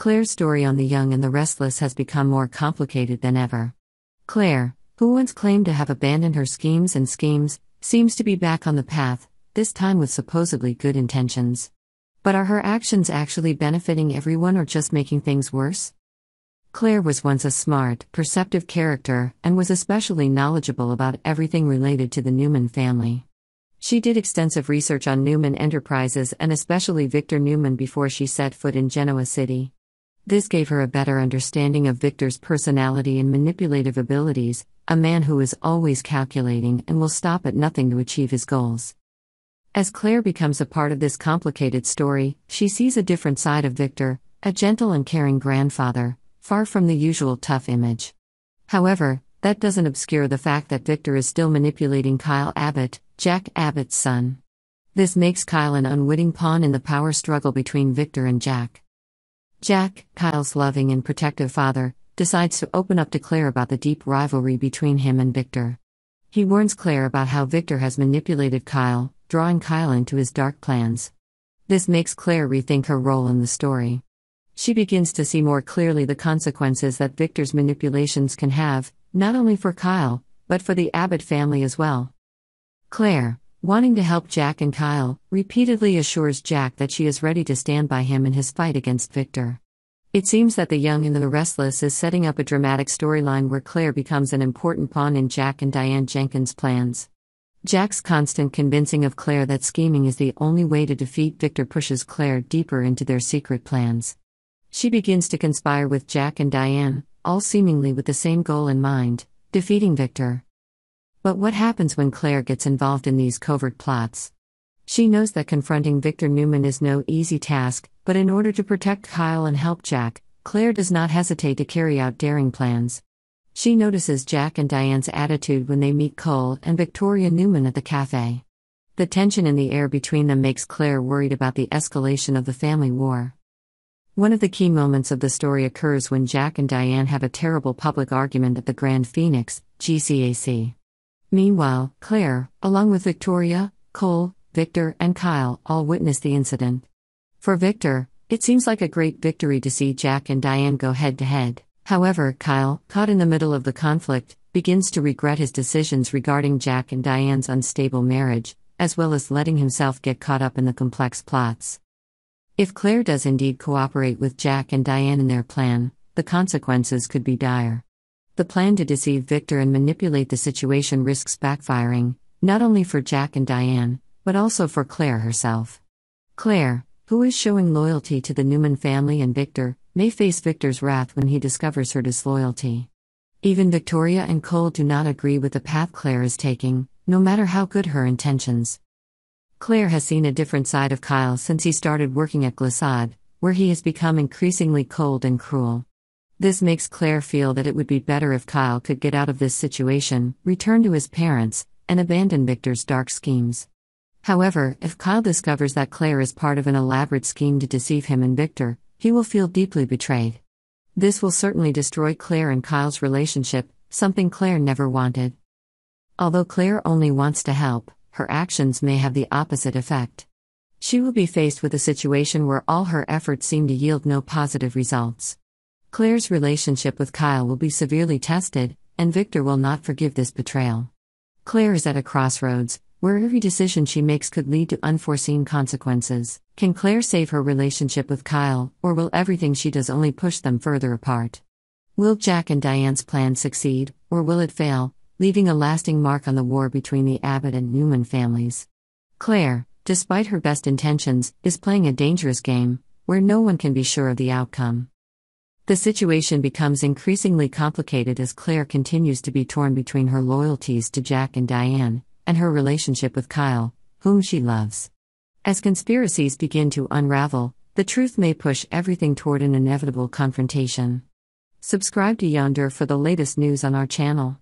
Claire's story on the young and the restless has become more complicated than ever. Claire, who once claimed to have abandoned her schemes and schemes, seems to be back on the path, this time with supposedly good intentions. But are her actions actually benefiting everyone or just making things worse? Claire was once a smart, perceptive character and was especially knowledgeable about everything related to the Newman family. She did extensive research on Newman Enterprises and especially Victor Newman before she set foot in Genoa City. This gave her a better understanding of Victor's personality and manipulative abilities, a man who is always calculating and will stop at nothing to achieve his goals. As Claire becomes a part of this complicated story, she sees a different side of Victor, a gentle and caring grandfather, far from the usual tough image. However, that doesn't obscure the fact that Victor is still manipulating Kyle Abbott, Jack Abbott's son. This makes Kyle an unwitting pawn in the power struggle between Victor and Jack. Jack, Kyle's loving and protective father, decides to open up to Claire about the deep rivalry between him and Victor. He warns Claire about how Victor has manipulated Kyle, drawing Kyle into his dark plans. This makes Claire rethink her role in the story. She begins to see more clearly the consequences that Victor's manipulations can have, not only for Kyle, but for the Abbott family as well. Claire, wanting to help Jack and Kyle, repeatedly assures Jack that she is ready to stand by him in his fight against Victor. It seems that The Young and the Restless is setting up a dramatic storyline where Claire becomes an important pawn in Jack and Diane Jenkins' plans. Jack's constant convincing of Claire that scheming is the only way to defeat Victor pushes Claire deeper into their secret plans. She begins to conspire with Jack and Diane, all seemingly with the same goal in mind defeating Victor. But what happens when Claire gets involved in these covert plots? She knows that confronting Victor Newman is no easy task, but in order to protect Kyle and help Jack, Claire does not hesitate to carry out daring plans. She notices Jack and Diane's attitude when they meet Cole and Victoria Newman at the cafe. The tension in the air between them makes Claire worried about the escalation of the family war. One of the key moments of the story occurs when Jack and Diane have a terrible public argument at the Grand Phoenix, GCAC. Meanwhile, Claire, along with Victoria, Cole, Victor, and Kyle, all witness the incident. For Victor, it seems like a great victory to see Jack and Diane go head to head. However, Kyle, caught in the middle of the conflict, begins to regret his decisions regarding Jack and Diane's unstable marriage, as well as letting himself get caught up in the complex plots. If Claire does indeed cooperate with Jack and Diane in their plan, the consequences could be dire. The plan to deceive Victor and manipulate the situation risks backfiring, not only for Jack and Diane, but also for Claire herself. Claire, who is showing loyalty to the Newman family and Victor, may face Victor's wrath when he discovers her disloyalty. Even Victoria and Cole do not agree with the path Claire is taking, no matter how good her intentions. Claire has seen a different side of Kyle since he started working at Glissade, where he has become increasingly cold and cruel. This makes Claire feel that it would be better if Kyle could get out of this situation, return to his parents, and abandon Victor's dark schemes. However, if Kyle discovers that Claire is part of an elaborate scheme to deceive him and Victor, he will feel deeply betrayed. This will certainly destroy Claire and Kyle's relationship, something Claire never wanted. Although Claire only wants to help, her actions may have the opposite effect. She will be faced with a situation where all her efforts seem to yield no positive results. Claire's relationship with Kyle will be severely tested, and Victor will not forgive this betrayal. Claire is at a crossroads, where every decision she makes could lead to unforeseen consequences. Can Claire save her relationship with Kyle, or will everything she does only push them further apart? Will Jack and Diane's plan succeed, or will it fail, leaving a lasting mark on the war between the Abbott and Newman families? Claire, despite her best intentions, is playing a dangerous game, where no one can be sure of the outcome. The situation becomes increasingly complicated as Claire continues to be torn between her loyalties to Jack and Diane, and her relationship with Kyle, whom she loves. As conspiracies begin to unravel, the truth may push everything toward an inevitable confrontation. Subscribe to Yonder for the latest news on our channel.